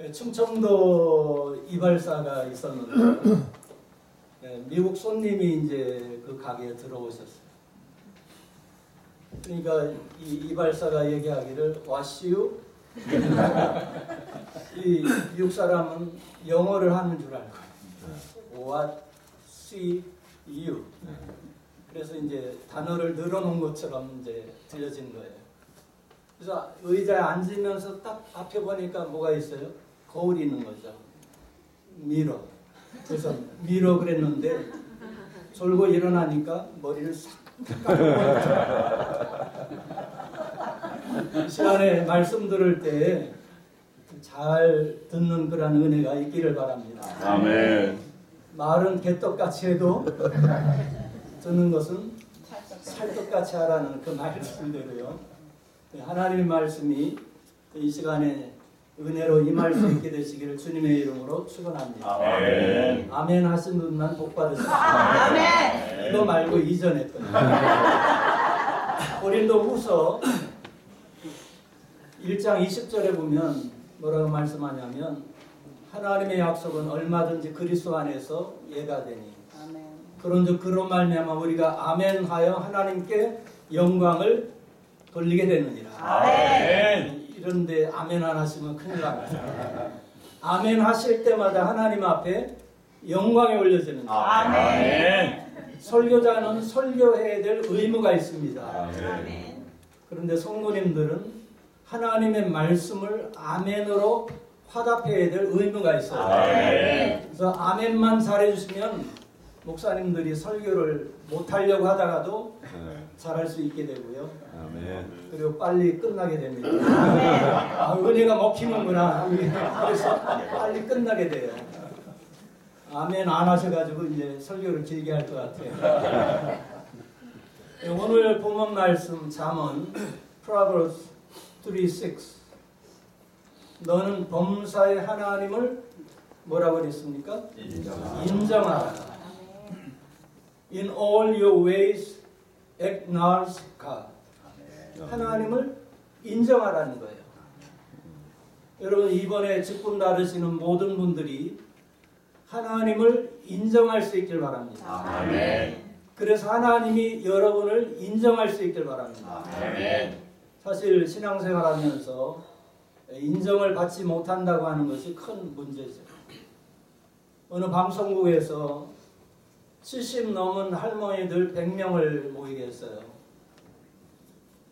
예, 충청도 이발사가 있었는데 예, 미국 손님이 이제 그 가게에 들어오셨어요. 그러니까 이 이발사가 얘기하기를 와시유 이 미국 사람은 영어를 하는 줄 알고 What see you 그래서 이제 단어를 늘어놓은 것처럼 이제 들려진 거예요. 그래서 의자에 앉으면서 딱 앞에 보니까 뭐가 있어요? 거울이 있는 거죠. mirror. 그래서 mirror 그랬는데 졸고 일어나니까 머리를 싹 시간에 말씀 들을 때 잘 듣는 그런 은혜가 있기를 바랍니다. 아멘. 말은 개떡같이 해도 듣는 것은 찰떡같이 하라는 그 말씀대로요. 네, 하나님의 말씀이 이 시간에 은혜로 임할 수 있게 되시기를 주님의 이름으로 축원합니다. 아멘. 아멘 하신 분만 복 받으십시다. 아멘. 이거 말고 이전에 거. 고린도 후서 1장 20절에 보면 뭐라고 말씀하냐면 하나님의 약속은 얼마든지 그리스도 안에서 예가 되니 아멘. 그런즉 그로 말미암아 우리가 아멘하여 하나님께 영광을 돌리게 되느니라. 아멘. 이런데 아멘 안 하시면 큰일 납니다. 아멘 하실 때마다 하나님 앞에 영광이 올려지는 거예요. 아멘. 설교자는 설교해야 될 의무가 있습니다. 아멘. 그런데 성도님들은 하나님의 말씀을 아멘으로 화답해야 될 의무가 있어요. 아멘. 그래서 아멘만 잘해주시면 목사님들이 설교를 못하려고 하다가도 잘할 수 있게 되고요. 아멘. 그리고 빨리 끝나게 됩니다. 아, 은혜가 먹히는구나. 그래서 빨리 끝나게 돼요. 아멘 안 하셔가지고 이제 설교를 길게 할 것 같아요. 네, 오늘 본문 말씀 잠언 Proverbs 3:6 너는 범사의 하나님을 뭐라고 그랬습니까? 인정하라. In all your ways acknowledge God. 하나님을 인정하라는 거예요. 여러분 이번에 직분 다루시는 모든 분들이 하나님을 인정할 수 있길 바랍니다. 아멘. 그래서 하나님이 여러분을 인정할 수 있길 바랍니다. 아멘. 사실 신앙생활하면서 인정을 받지 못한다고 하는 것이 큰 문제죠. 어느 방송국에서 70 넘은 할머니들 100명을 모이게 했어요.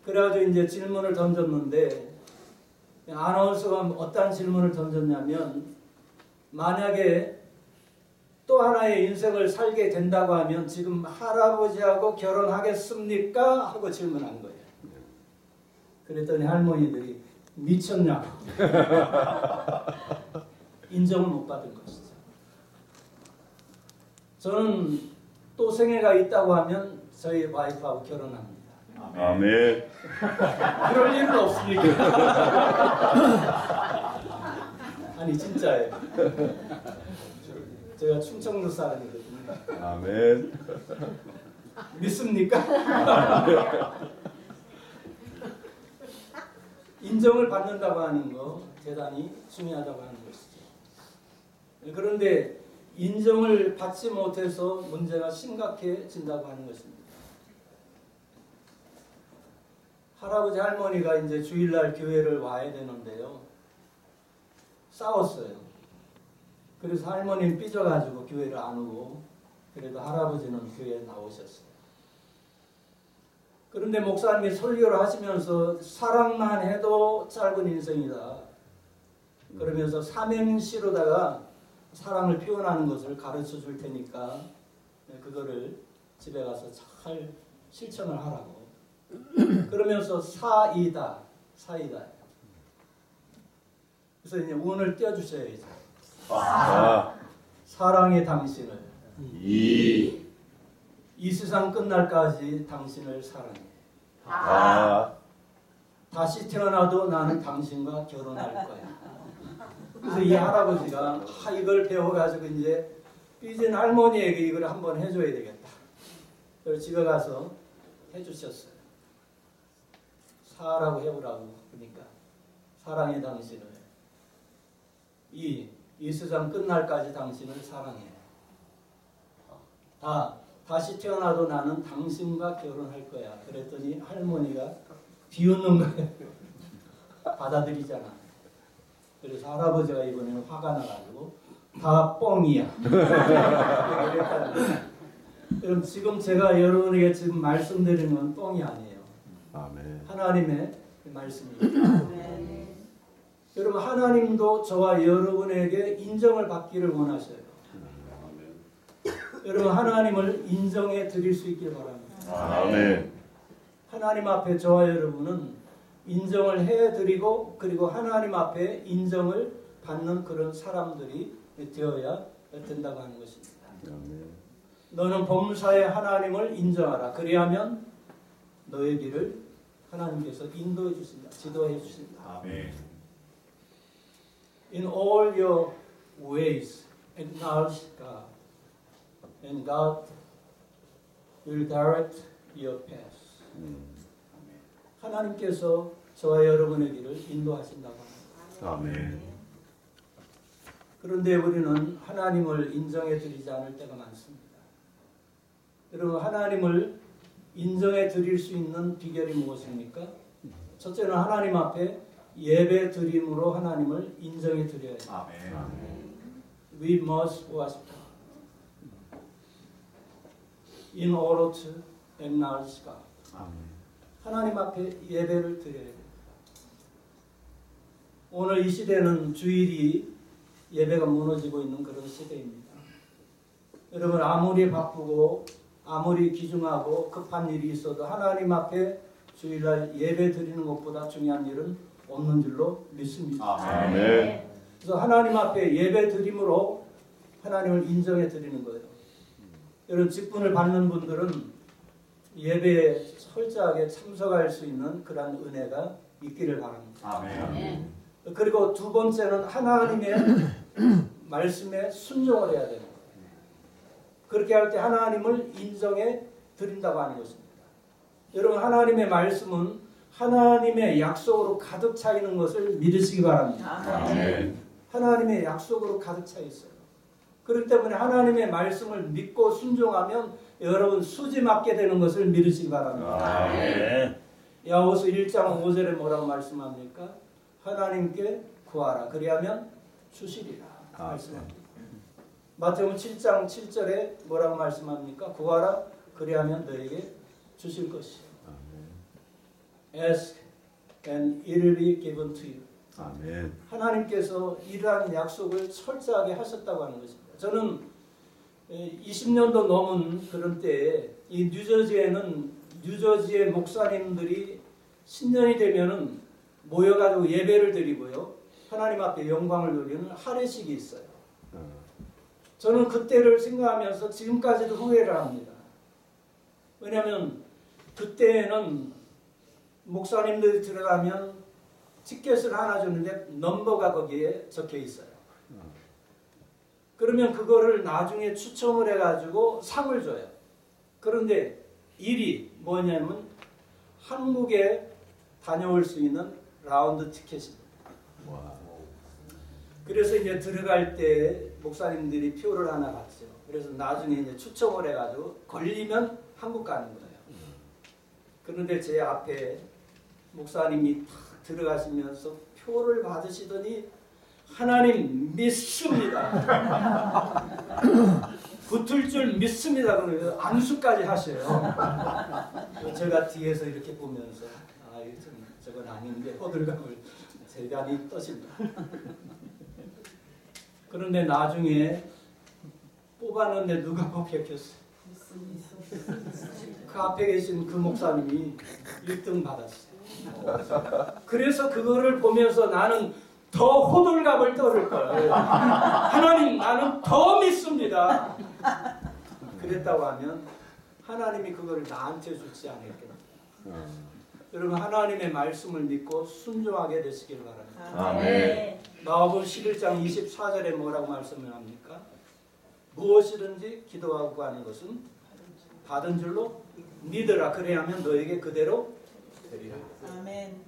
그래가지고 이제 질문을 던졌는데 아나운서가 어떤 질문을 던졌냐면 만약에 또 하나의 인생을 살게 된다고 하면 지금 할아버지하고 결혼하겠습니까? 하고 질문한 거예요. 그랬더니 할머니들이 미쳤냐고 인정을 못 받은 것이죠. 저는 또 생애가 있다고 하면 저희 와이프하고 결혼합니다. 아멘. 그럴 일은 없으니까. 아니 진짜예요. 제가 충청도 사람이거든요. 아멘. 믿습니까? 인정을 받는다고 하는 거 대단히 중요하다고 하는 것이죠. 그런데 인정을 받지 못해서 문제가 심각해진다고 하는 것입니다. 할아버지 할머니가 이제 주일날 교회를 와야 되는데요. 싸웠어요. 그래서 할머니는 삐져가지고 교회를 안 오고 그래도 할아버지는 교회에 나오셨어요. 그런데 목사님이 설교를 하시면서 사랑만 해도 짧은 인생이다. 그러면서 삼행시로다가 사랑을 표현하는 것을 가르쳐 줄 테니까 그거를 집에 가서 잘 실천을 하라고. 그러면서 사이다, 사이다. 그래서 이제 운을 띄워주셔야죠. 사, 사랑의 당신을 이, 이 세상 끝날까지 당신을 사랑해. 사, 다시 태어나도 나는 당신과 결혼할 거야. 그래서 이 할아버지가 아, 이걸 배워가지고 이제 삐진 할머니에게 이걸 한번 해줘야 되겠다. 그래서 집에 가서 해주셨어요. 사라고 해보라고 그러니까 사랑의 당신을 2. 이 세상 끝날까지 당신을 사랑해. 다 다시 태어나도 나는 당신과 결혼할 거야. 그랬더니 할머니가 비웃는 거예요. 받아들이잖아. 그래서 할아버지가 이번에는 화가 나가지고 다 뻥이야. 그럼 지금 제가 여러분에게 지금 말씀드리는 건 뻥이 아니에요. 아멘. 하나님의 말씀입니다. 여러분 하나님도 저와 여러분에게 인정을 받기를 원하셔요. 여러분 하나님을 인정해 드릴 수 있길 바랍니다. 아멘. 하나님 앞에 저와 여러분은 인정을 해 드리고 그리고 하나님 앞에 인정을 받는 그런 사람들이 되어야 된다고 하는 것입니다. 너는 범사에 하나님을 인정하라. 그리하면 너의 길을 하나님께서 인도해 주신다. 지도해 주신다. 아멘. In all your ways acknowledge God. And God will direct your path. 음. 하나님께서 저와 여러분의 길을 인도하신다고 합니다. 아멘. 그런데 우리는 하나님을 인정해 드리지 않을 때가 많습니다. 여러분 하나님을 인정해 드릴 수 있는 비결이 무엇입니까? 첫째는 하나님 앞에 예배 드림으로 하나님을 인정해 드려야 돼요. 아멘. We must worship in order to acknowledge God. 아멘. 하나님 앞에 예배를 드려야 돼요. 오늘 이 시대는 주일이 예배가 무너지고 있는 그런 시대입니다. 여러분 아무리 바쁘고 아무리 귀중하고 급한 일이 있어도 하나님 앞에 주일날 예배 드리는 것보다 중요한 일은 없는 줄로 믿습니다. 아멘. 그래서 하나님 앞에 예배 드림으로 하나님을 인정해 드리는 거예요. 여러분 직분을 받는 분들은 예배에 철저하게 참석할 수 있는 그러한 은혜가 있기를 바랍니다. 아멘. 그리고 두 번째는 하나님의 말씀에 순종을 해야 되는 거예요. 그렇게 할 때 하나님을 인정해 드린다고 하는 것입니다. 여러분 하나님의 말씀은 하나님의 약속으로 가득 차 있는 것을 믿으시기 바랍니다. 아멘. 하나님의 약속으로 가득 차 있어요. 그렇기 때문에 하나님의 말씀을 믿고 순종하면 여러분 수지 맞게 되는 것을 믿으시기 바랍니다. 야고보서 1장 5절에 뭐라고 말씀합니까? 하나님께 구하라. 그리하면 주시리라. 아, 말씀합니다. 마태복음 7장 7절에 뭐라고 말씀합니까? 구하라. 그리하면 너에게 주실 것이요. Ask and it will be given to you. 아멘. 하나님께서 이러한 약속을 철저하게 하셨다고 하는 것입니다. 저는 20년도 넘은 그런 때에 이 뉴저지에는 뉴저지의 목사님들이 신년이 되면은 모여가지고 예배를 드리고요. 하나님 앞에 영광을 돌리는 하례식이 있어요. 어. 저는 그때를 생각하면서 지금까지도 후회를 합니다. 왜냐하면 그때는 목사님들이 들어가면 티켓을 하나 주는데 넘버가 거기에 적혀 있어요. 그러면 그거를 나중에 추첨을 해가지고 상을 줘요. 그런데 일이 뭐냐면 한국에 다녀올 수 있는 라운드 티켓입니다. 와. 그래서 이제 들어갈 때 목사님들이 표를 하나 받죠. 그래서 나중에 이제 추첨을 해가지고 걸리면 한국 가는 거예요. 그런데 제 앞에 목사님이 탁 들어가시면서 표를 받으시더니 하나님 믿습니다. 붙을 줄 믿습니다. 그러면서 안수까지 하셔요. 제가 뒤에서 이렇게 보면서 아, 저건 아닌데 호들갑을 대단히 떠십니다. 그런데 나중에 뽑았는데 누가 뽑혔겠어요? 그 앞에 계신 그 목사님이 1등 받았어요. 그래서 그거를 보면서 나는 더 호들갑을 떨을 거예요. 하나님 나는 더 믿습니다. 그랬다고 하면 하나님이 그거를 나한테 주지 않을까. 어. 여러분 하나님의 말씀을 믿고 순종하게 되시길 바랍니다. 아멘. 마가복음 11장 24절에 뭐라고 말씀을 합니까? 무엇이든지 기도하고 하는 것은 받은 줄로 믿으라 그래야면 너에게 그대로 되리라. 아멘.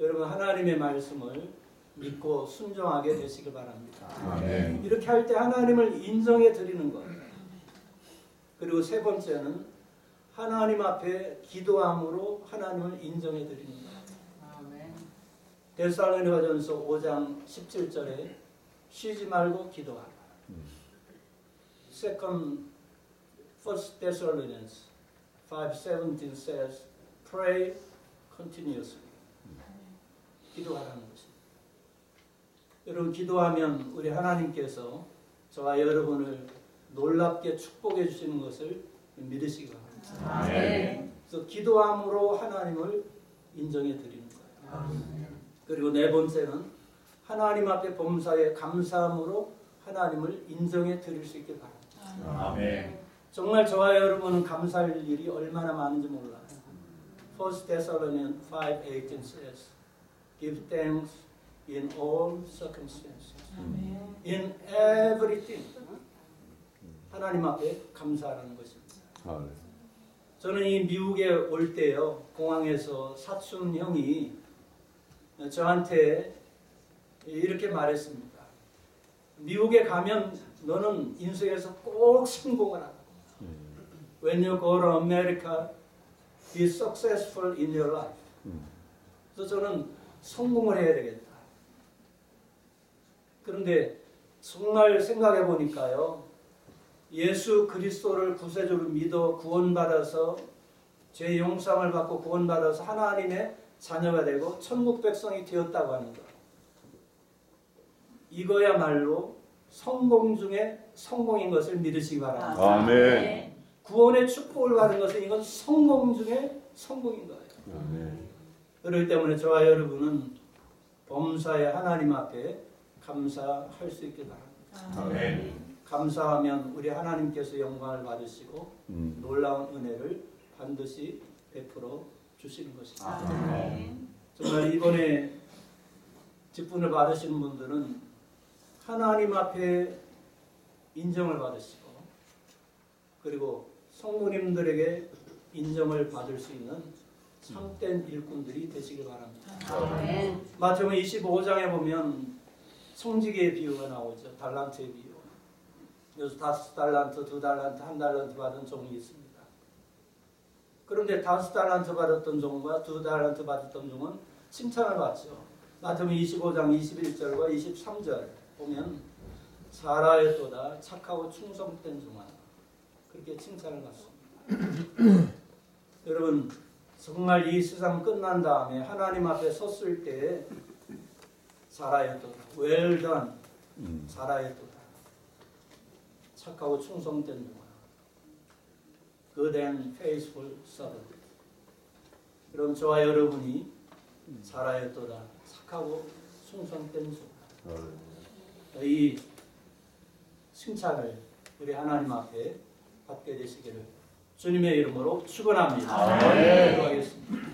여러분 하나님의 말씀을 믿고 순종하게 되시길 바랍니다. 아멘. 이렇게 할 때 하나님을 인정해 드리는 것. 그리고 세 번째는 하나님 앞에 기도함으로 하나님을 인정해 드리는 것. 아멘. 데살로니가전서 5장 17절에 쉬지 말고 기도하라. Second First Thessalonians 5:17 says pray continuously. 기도하라는 것입니다. 여러분 기도하면 우리 하나님께서 저와 여러분을 놀랍게 축복해 주시는 것을 믿으시기 바랍니다. 아멘. 그래서 기도함으로 하나님을 인정해 드리는 거예요. 그리고 네 번째는 하나님 앞에 범사에 감사함으로 하나님을 인정해 드릴 수 있길 바랍니다. 아멘. 정말 저와 여러분은 감사할 일이 얼마나 많은지 몰라요. First Thessalonians 5:18 says, "Give thanks in all circumstances, in everything." 하나님 앞에 감사하라는 것입니다. 아멘. 저는 이 미국에 올 때요 공항에서 사촌 형이 저한테 이렇게 말했습니다. 미국에 가면 너는 인생에서 꼭 성공을 하라. When you go to America, be successful in your life. 그래서 저는 성공을 해야 되겠다. 그런데 정말 생각해 보니까요. 예수 그리스도를 구세주로 믿어 구원받아서 죄 용서를 받고 구원받아서 하나님의 자녀가 되고 천국 백성이 되었다고 하는 것. 이거야말로 성공 중에 성공인 것을 믿으시기 바랍니다. 아멘. 구원의 축복을 받은 것은 이건 성공 중에 성공인 거예요. 아멘. 그렇기 때문에 저와 여러분은 범사의 하나님 앞에 감사할 수 있게 바랍니다. 아멘. 감사하면 우리 하나님께서 영광을 받으시고 음. 놀라운 은혜를 반드시 베풀어 주시는 것입니다. 아멘. 정말 이번에 직분을 받으시는 분들은 하나님 앞에 인정을 받으시고 그리고 성모님들에게 인정을 받을 수 있는 참된 일꾼들이 되시길 바랍니다. 아멘. 마태복음 25장에 보면 성직의 비유가 나오죠. 달란트의 비유. 그래서 다섯 달란트, 두 달란트, 한 달란트 받은 종이 있습니다. 그런데 다섯 달란트 받았던 종과 두 달란트 받았던 종은 칭찬을 받죠. 마태복음 25장 21절과 23절 보면 잘하였도다 착하고 충성된 종아 그렇게 칭찬을 받습니다. 여러분 정말 이 세상 끝난 다음에 하나님 앞에 섰을 때 잘하였도다. Well done. 음. 잘하였도다. 착하고 충성된 종아 good and faithful servant. 그럼 저와 여러분이 잘하였도다. 착하고 충성된 종아 이 칭찬을 우리 하나님 앞에 받게 되시기를 주님의 이름으로 축원합니다. 아멘. 기도하겠습니다.